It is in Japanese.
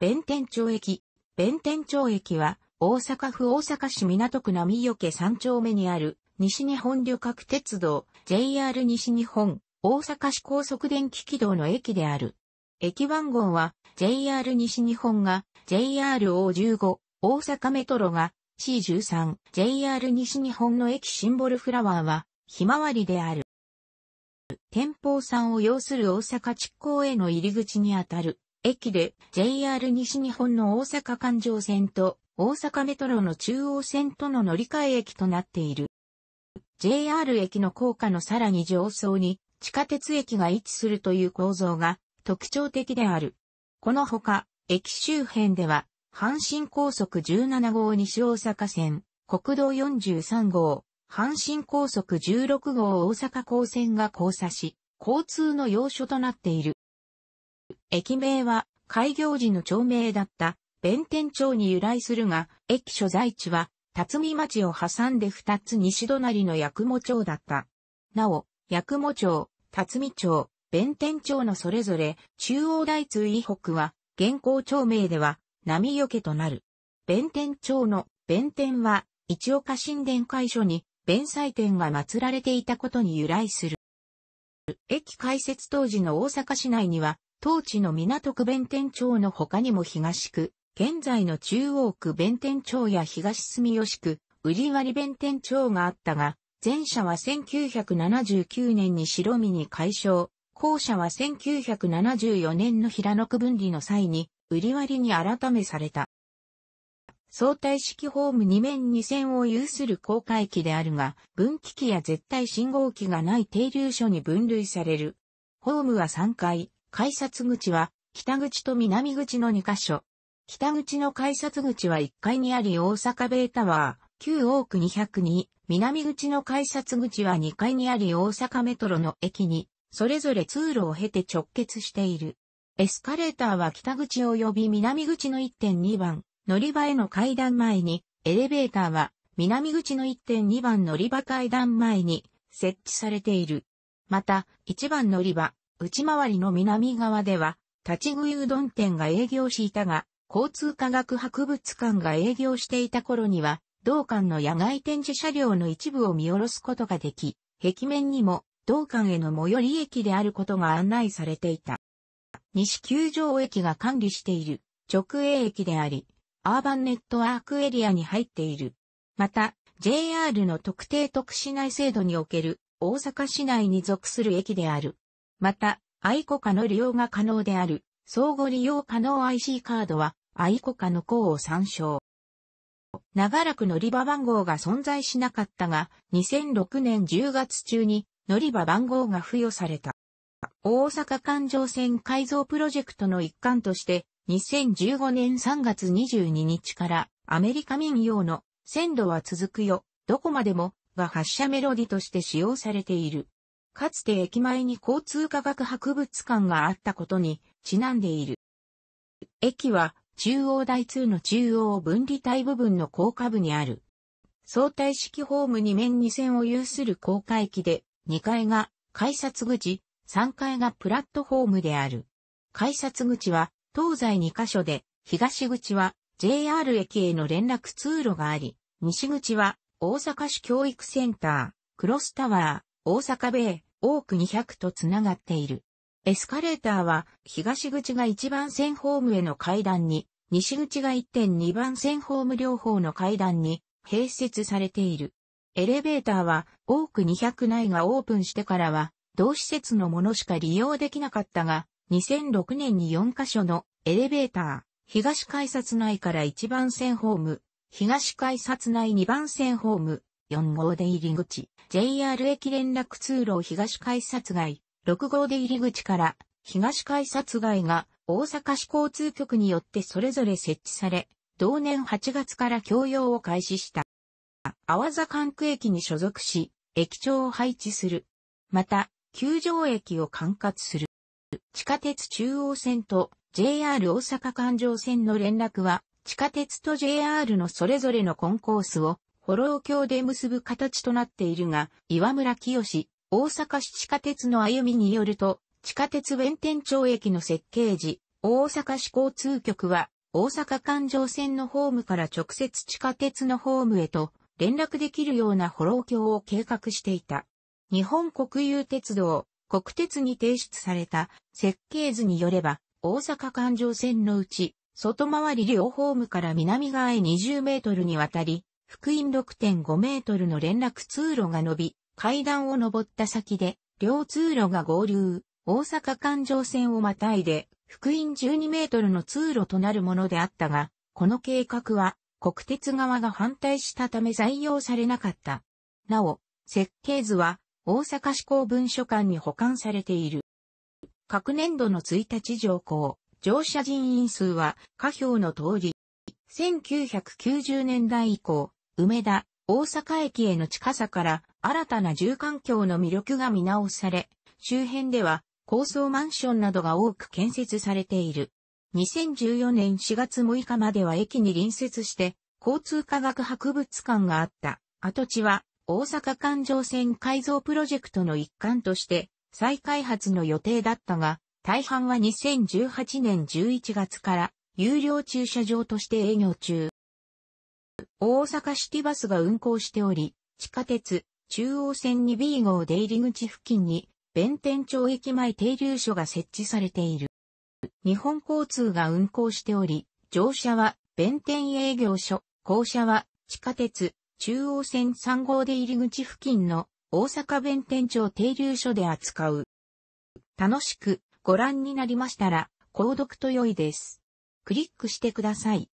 弁天町駅。弁天町駅は、大阪府大阪市港区並余家三丁目にある、西日本旅客鉄道、JR 西日本、大阪市高速電気軌道の駅である。駅番号は、JR 西日本が JRO15、大阪メトロが C13、JR 西日本の駅シンボルフラワーは、ひまわりである。天保山を要する大阪地港への入り口にあたる駅で JR 西日本の大阪環状線と大阪メトロの中央線との乗り換え駅となっている。JR 駅の高架のさらに上層に地下鉄駅が位置するという構造が特徴的である。このほか、駅周辺では、阪神高速17号西大阪線、国道43号、阪神高速16号大阪高線が交差し、交通の要所となっている。駅名は開業時の町名だった弁天町に由来するが、駅所在地は辰巳町を挟んで二つ西隣の八雲町だった。なお、八雲町、辰巳町、弁天町のそれぞれ中央大通以北は現行町名では波よけとなる。弁天町の弁天は一岡神殿会所に弁祭店が祀られていたことに由来する。駅開設当時の大阪市内には、当地の港区弁天町の他にも東区、現在の中央区弁天町や東住吉区、売割弁天町があったが、前者は1979年に白身に解消、後者は1974年の平野区分離の際に、売割に改めされた。相対式ホーム2面2線を有する高架駅であるが、分岐器や絶対信号機がない停留所に分類される。ホームは3階、改札口は北口と南口の2カ所。北口の改札口は1階にあり大阪ベータワー、旧多く202、南口の改札口は2階にあり大阪メトロの駅に、それぞれ通路を経て直結している。エスカレーターは北口及び南口の1.2番、乗り場への階段前に、エレベーターは南口の1.2番乗り場階段前に設置されている。また、1番乗り場、内回りの南側では、立ち食いうどん店が営業していたが、交通科学博物館が営業していた頃には、同館の野外展示車両の一部を見下ろすことができ、壁面にも同館への最寄り駅であることが案内されていた。西球場駅が管理している直営駅であり、アーバンネットワークエリアに入っている。また、JR の特定特市内制度における大阪市内に属する駅である。また、愛子化の利用が可能である、相互利用可能 IC カードは、愛子化の項を参照。長らく乗り場番号が存在しなかったが、2006年10月中に乗り場番号が付与された。大阪環状線改造プロジェクトの一環として、2015年3月22日からアメリカ民謡の線路は続くよ、どこまでもが発車メロディとして使用されている。かつて駅前に交通科学博物館があったことにちなんでいる。駅は中央大通の中央分離帯部分の高架部にある。相対式ホーム2面2線を有する高架駅で、2階が改札口、3階がプラットフォームである。改札口は東西2カ所で、東口は JR 駅への連絡通路があり、西口は大阪市教育センター、クロスタワー、大阪ベイ、多く200とつながっている。エスカレーターは東口が1番線ホームへの階段に、西口が1.2番線ホーム両方の階段に併設されている。エレベーターは多く200内がオープンしてからは同施設のものしか利用できなかったが、2006年に4カ所のエレベーター、東改札内から1番線ホーム、東改札内2番線ホーム、4号出入り口、JR 駅連絡通路東改札外、6号出入り口から東改札外が大阪市交通局によってそれぞれ設置され、同年8月から供用を開始した。阿波座管区駅に所属し、駅長を配置する。また、球場駅を管轄する。地下鉄中央線と JR 大阪環状線の連絡は、地下鉄と JR のそれぞれのコンコースを、歩道橋で結ぶ形となっているが、岩村清大阪市地下鉄の歩みによると、地下鉄弁天町駅の設計時、大阪市交通局は、大阪環状線のホームから直接地下鉄のホームへと連絡できるような歩道橋を計画していた。日本国有鉄道、国鉄に提出された設計図によれば、大阪環状線のうち、外回り両ホームから南側へ20メートルにわたり、福音6.5メートルの連絡通路が伸び、階段を登った先で、両通路が合流、大阪環状線をまたいで、福音12メートルの通路となるものであったが、この計画は国鉄側が反対したため採用されなかった。なお、設計図は大阪市公文書館に保管されている。各年度の1日上校、乗車人員数は下表の通り、1990年代以降、梅田、大阪駅への近さから新たな住環境の魅力が見直され、周辺では高層マンションなどが多く建設されている。2014年4月6日までは駅に隣接して交通科学博物館があった跡地は大阪環状線改造プロジェクトの一環として再開発の予定だったが、大半は2018年11月から有料駐車場として営業中。大阪シティバスが運行しており、地下鉄、中央線に B 号出入り口付近に、弁天町駅前停留所が設置されている。日本交通が運行しており、乗車は弁天営業所、降車は地下鉄、中央線3号出入り口付近の大阪弁天町停留所で扱う。楽しくご覧になりましたら、購読と良いです。クリックしてください。